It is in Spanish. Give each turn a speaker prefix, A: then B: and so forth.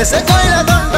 A: ese bailador